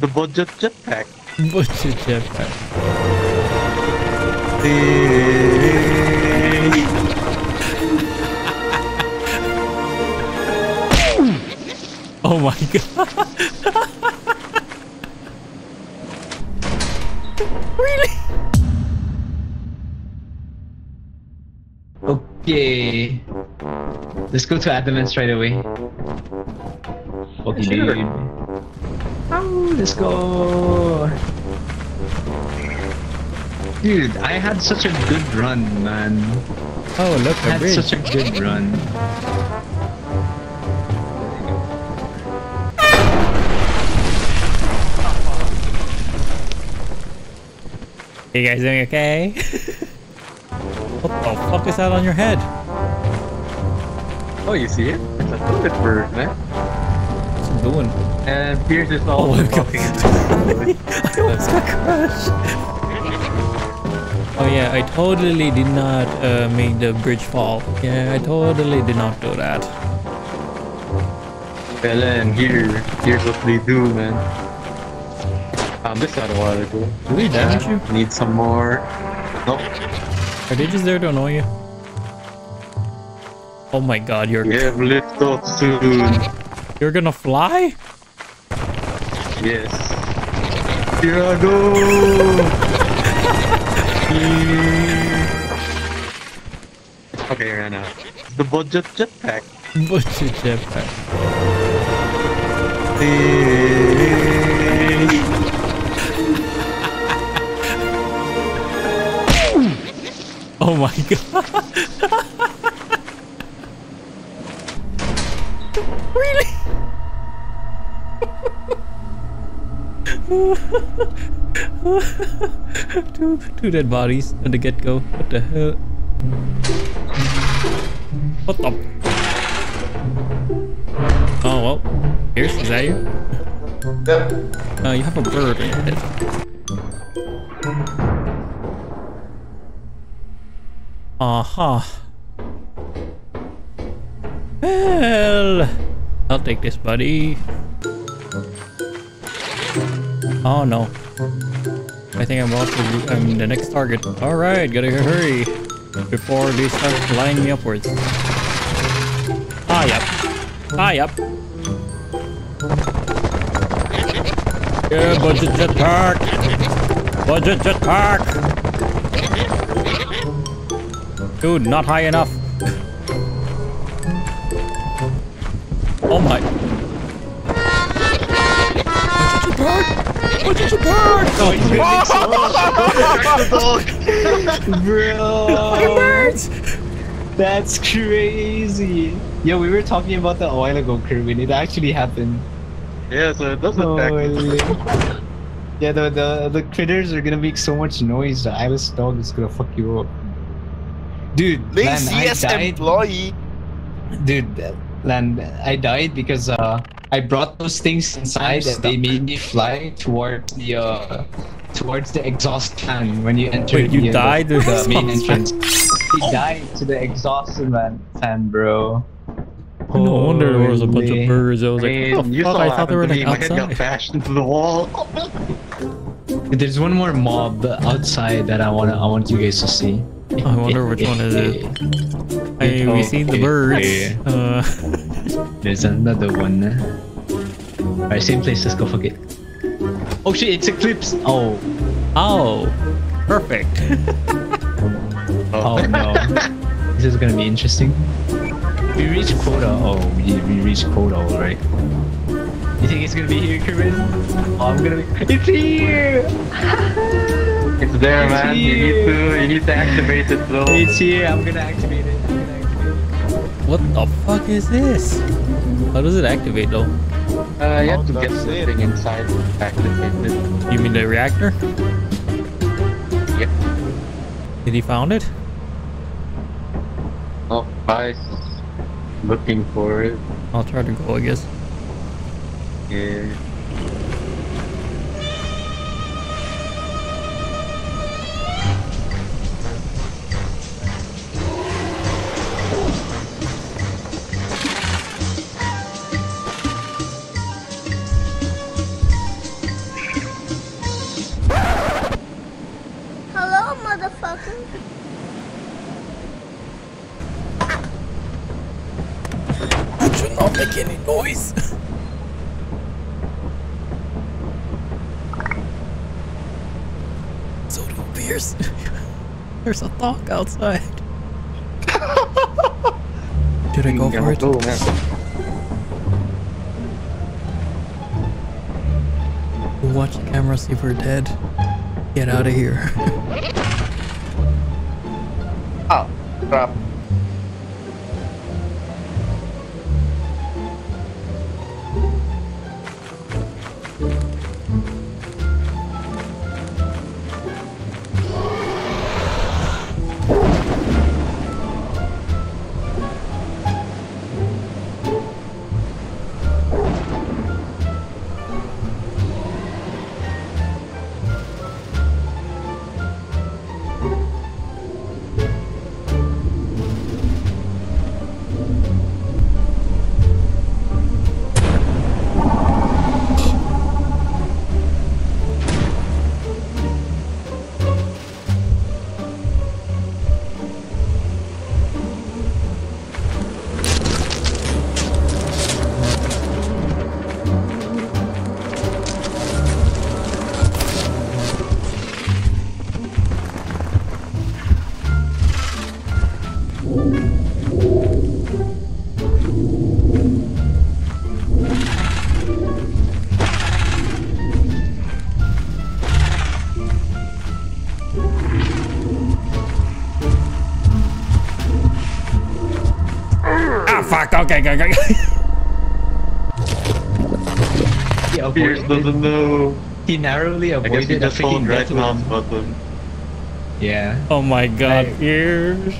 The budget jetpack. Budget jetpack. Oh my god. really? Okay. Let's go to Adamance straight away. Okay, Sure. dude. Let's go. Dude, I had such a good run, man. Oh, look, I had bridge. such a good run. You guys doing okay? what the fuck is that on your head? Oh, you see it? It's a bullet bird, man. Doing? And Pierce is Oh my god. talking. I almost got crushed. Oh yeah, I totally did not uh, make the bridge fall. Yeah, I totally did not do that. Well, and here, here's what they do, man. Found this out a while ago. Do they damage you? Need some more. Nope. Are they just there to annoy you? Oh my god, you're We have lift off soon. You're gonna fly? Yes. Here I go. okay, ran out. The budget jetpack. Budget jetpack. Oh my god. really? Two, two dead bodies at the get-go. What the hell? What the? Oh well. Here's is that you? Yep. Uh, you have a bird on your head. Uh-huh. Well, I'll take this, buddy. Oh no. I think I'm about to I'm the next target. Alright, gotta hurry. Before they start flying me upwards. Ah, high up. High ah, up. Yeah, budget jetpack! Budget jetpack! Dude, not high enough. Oh my. Budget jetpack! Budget jetpack! Bro, Birds! that's crazy. Yo, we were talking about that a while ago, Kerwin. It actually happened. Yeah, so it does attack. Holy. Yeah, the, the the critters are gonna make so much noise. The eyeless dog is gonna fuck you up. Dude, man, I Laziest died. employee. Dude, Lan, I died because uh, I brought those things inside and they made me fly toward the uh, towards the exhaust fan when you enter Wait, you the, died the, to the the main entrance. He died to the exhaust fan, fan bro. No wonder there was a bunch of Holy. birds. I was like, Man, what the you fuck? I what thought they were happened to like me. My head got outside. bashed into the wall. There's one more mob outside that I wanna I want you guys to see. I wonder which one is it. Hey, we seen the Okay. birds. Uh, There's another one. Eh? Alright, same place. Let's go fuck it. Oh shit! It's Eclipse. Oh. oh, perfect. Oh no. this is gonna be interesting. We reached quota. Oh, we, we reached quota, alright. You think it's gonna be here, Corinne? Oh, I'm gonna be. It's here! It's there, It's man. You need to, you need to activate it, though. It's here. I'm gonna activate it. I'm gonna activate it. What the fuck is this? How does it activate though? Uh, you have Oh, to get that's the thing inside to activate it. You mean the reactor? Yep. Did he found it? Oh, guys. Looking for it. I'll try to go, I guess. Yeah. Not make any noise. so do. There's a dog outside. Did I go for it? Go, man. We'll watch the camera see if we're dead. Get out of here. Ah, crap. He Pierce avoided. doesn't know. He narrowly I guess he avoided a just hold freaking right death mouse button. Yeah. oh my god, Hey. Pierce.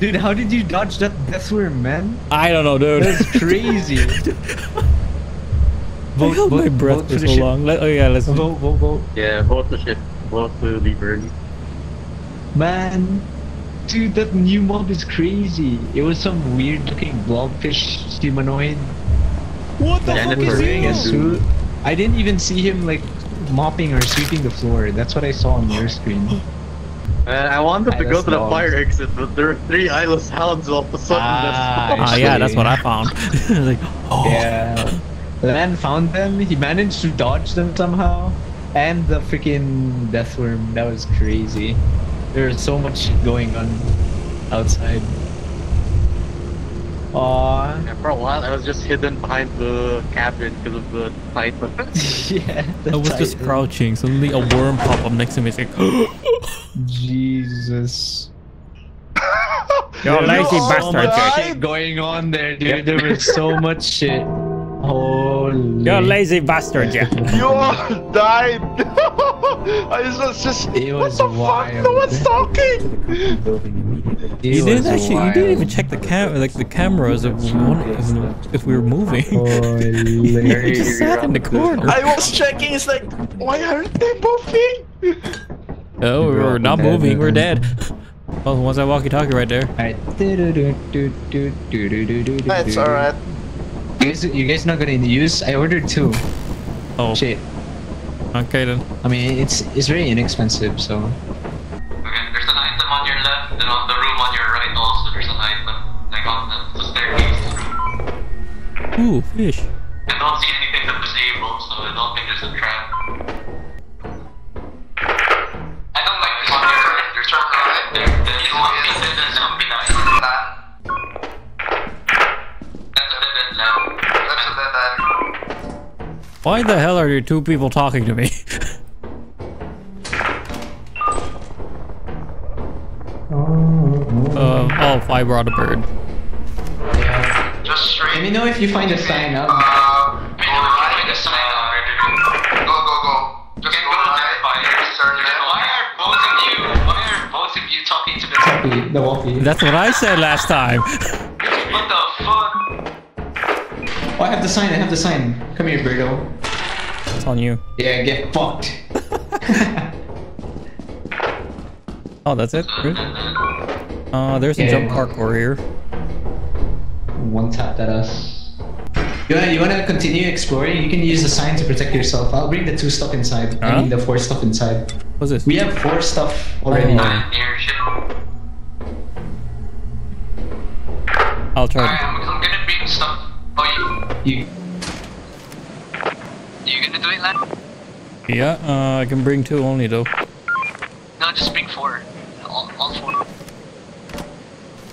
Dude, how did you dodge that death worm, man? I don't know, dude. That's crazy. I held my breath vote for for so ship. long. Let, oh yeah, let's Vote, vote, vote. Yeah, vote the ship. Vote to leave early. Man, dude, that new mob is crazy. It was some weird looking blobfish humanoid What the Jennifer fuck is wearing a he? suit. I didn't even see him like mopping or sweeping the floor. That's what I saw on your screen. Man, I wanted to go to the dogs. fire exit, but there were three eyeless hounds all of a sudden. Ah, that's- Ah, yeah, that's what I found. like, oh. Yeah. The man found them. He managed to dodge them somehow. And the freaking death worm. That was crazy. There's so much going on outside. Aww. Yeah, for a while, I was just hidden behind the cabin because of the titan. yeah. the I was just crouching. Suddenly, a worm popped up next to me. It's like, Jesus. Yo, lazy so bastard. much shit going on there, dude. There was so much shit. Holy. Yo, lazy bastard, yeah. You all died! I was just. It was what the wild. fuck? No one's talking! It You didn't was actually. You didn't even check the cam, like the cameras of one, if, if we were moving. Holy. you just sat in the corner. I was checking, it's like, why aren't they moving? Oh, we're, we're not Dead, moving. We're dead. dead. Oh, what's that walkie-talkie right there? Alright. That's alright. You guys, you guys not gonna use? I ordered two. Oh, Shit. okay then. I mean, it's it's very inexpensive, so. Okay, there's an item on your left, and on the room on your right also there's an item. Like on the, the staircase. Ooh, fish. I don't see anything to disable, so I don't think there's a trap. I don't like this on your. There's a trap there. Then you want me to zombie night. That's a dead end now. That's a dead. Why the hell are you two people talking to me? uh, oh, I brought a bird. Just. Let me know if you find a sign up. Uh, go right. Sign already. Go, go, go. Just go. Why are both of you? Why are both of you talking to the? Walkie, the walkie. That's what I said last time. Oh, I have the sign, I have the sign. Come here, Birdo. It's on you. Yeah, get fucked. oh, that's it? Good. Uh, there's yeah. a jump parkour here. One tapped at us. You wanna, you wanna continue exploring? You can use the sign to protect yourself. I'll bring the two stuff inside. Huh? I mean the four stuff inside. What's this? We have four stuff already. Oh. I'll try you, You you gonna do it, Lan? To, yeah, uh, I can bring two only though. No, just bring four. All, all four.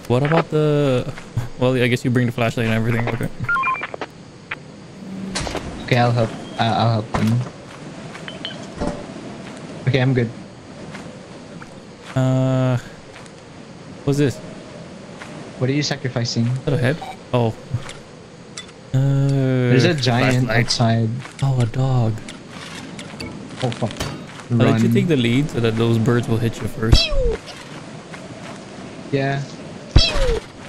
What about the? Well, I guess you bring the flashlight and everything. Okay. okay? I'll help. Uh, I'll help them. Okay, I'm good. Uh, what's this? What are you sacrificing? Is that a head? Oh. Uh, There's a giant outside. Oh, a dog. Oh fuck! I'll let you take the lead so that those birds will hit you first. Yeah.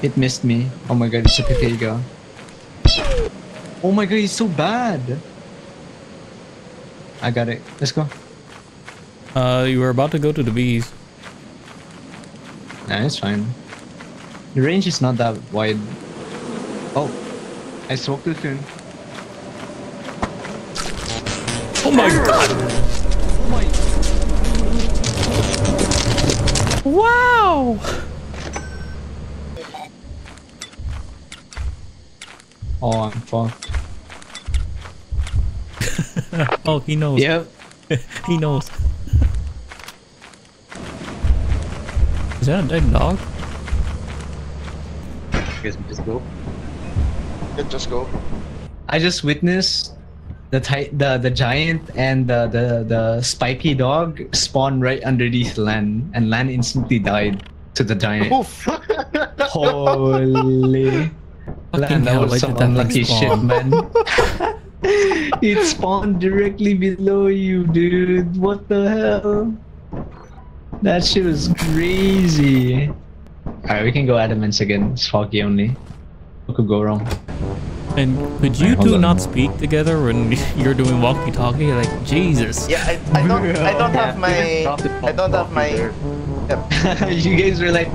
It missed me. Oh my god, it's a potato. Oh my god, he's so bad. I got it. Let's go. Uh, you were about to go to the bees. Nah, it's fine. The range is not that wide. Oh, I spoke too soon. Oh my god! Oh my. Wow! Oh, I'm fucked. Oh, he knows. Yep. he knows. Is that a dead dog? guess we just go. Yeah, just go. I just witnessed the ti- the the giant and the, the the spiky dog spawn right underneath Lan, and Lan instantly died to the giant. Oof. Holy. Fucking Lan, that was some did that thing unlucky shit, man. it spawned directly below you, dude. What the hell? That shit was crazy. Alright, we can go Adamance again. It's foggy only. What could go wrong? And could you Alright, hold two on. not speak together when you're doing walkie-talkie? Like, Jesus. Yeah, I, I don't I don't have my I don't have my. Yep. you guys were like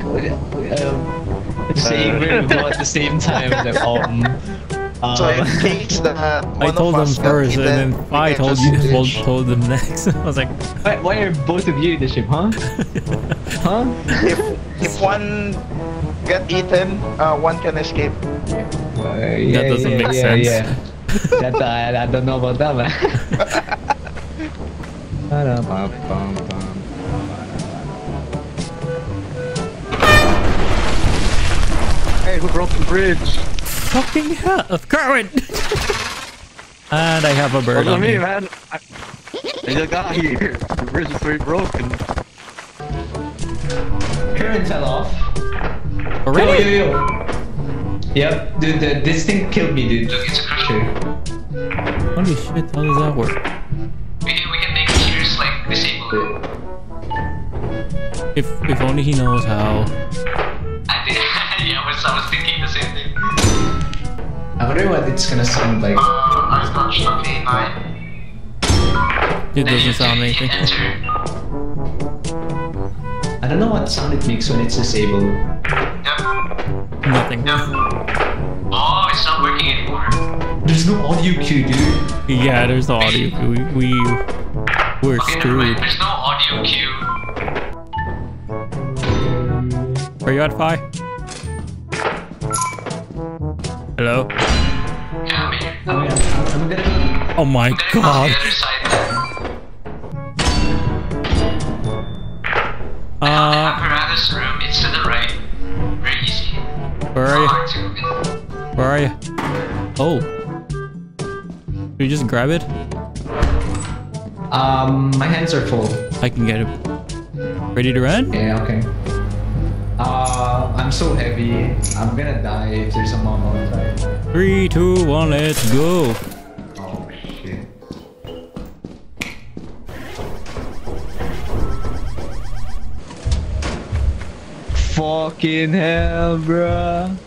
um, saying very well at the same time. Like, um, So in um, case that I told them first, and eaten, then I told you, well, told them next. I was like, why, why are both of you in the ship, huh? huh? If if one get eaten, uh, one can escape. Uh, yeah, doesn't yeah, make yeah, sense. Yeah. that I, I don't know about that, man. Hey, who broke the bridge? fucking hell, Kerwin! and I have a bird Wasn't on me, me. man. I, I just got here. The bridge is very broken. Kerwin fell off. Already? Yo, yo, yo. Yep, dude, the, this thing killed me, dude. Look, it's a crush. Sure. Holy shit, how does that work? We can, we can make gears like disabled. If if only he knows how. I think, yeah, I was, I was thinking the same thing. I wonder what it's gonna sound like. Uh, I touched the K9. It doesn't sound hit anything. Enter. I don't know what sound it makes when it's disabled. Yep, Nothing. Oh, it's not working anymore. There's no audio cue, dude. Yeah, there's no audio. We we we're Okay, never mind. screwed. There's no audio cue. Are you at five? Hello? Yeah, I'm here. I'm gonna, I'm gonna Oh my I'm gonna go on god. the other side. Uh, Grab it? Um, my hands are full. I can get it. Ready to run? Yeah, okay. Uh, I'm so heavy. I'm gonna die if there's a mom on outside. Three, two, one, let's go. Oh shit. Fucking hell, bruh.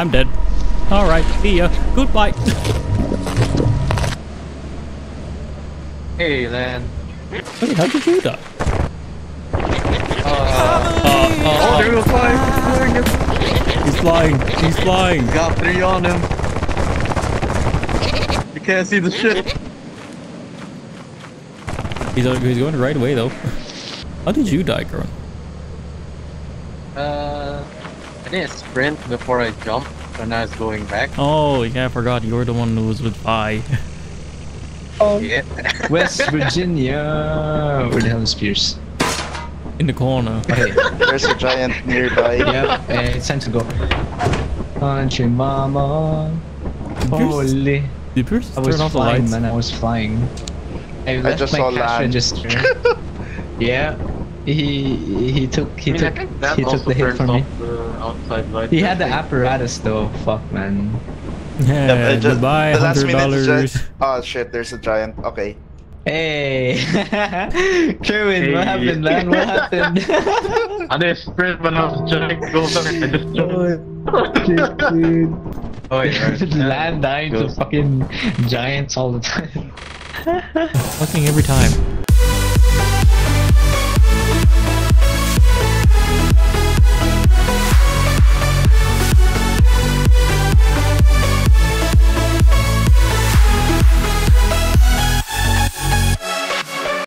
I'm dead. Alright, see ya. Goodbye. Hey, Lan. Wait, how did you die? Oh, there goes flying. He's flying. He's flying. Got three on him. You can't see the shit. He's, uh, he's going the right way though. How did you die, Kern? Uh, I didn't sprint before I jumped when I was going back. Oh, yeah, I forgot. You're the one who was with Vi. Oh. Yeah. West Virginia. Where the hell is Pierce? In the corner. Okay. There's a giant nearby. yep. eh, it's time to go. Country mama. Holy. Did Pierce I was turn off the flying, lights? man. I was flying. I left just saw land. register. yeah. He he took he I mean, took he took the hit turns for me. the. He had the apparatus though. Fuck man. Yeah, I just- goodbye, hundred dollars. Oh shit, there's a giant. Okay. Hey, Kerwin, what happened, man? What happened? I didn't sprint when I was trying to go back. I just jumped. Shit, dude. Oh, yeah. Lan dying to fucking giants all the time. Fucking every time.